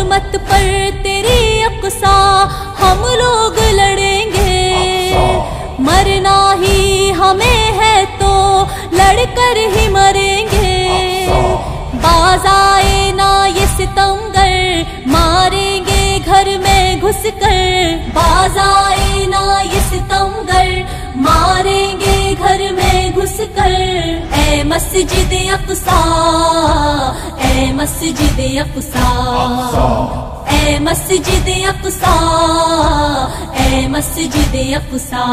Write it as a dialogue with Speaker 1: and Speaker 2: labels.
Speaker 1: हुरमत पर तेरी अक्सा हम लोग लड़ेंगे। मरना ही हमें है तो लड़कर ही मरेंगे। बाजाए ना ये सितमगर मारेंगे घर में घुस कर बाजाए ना ये सितमगर मारेंगे घर में घुस कर ए मस्जिद अक्सा ए मस्जिद अक्सा। ए मस्जिद अफसा ए मस्जिद अक्सा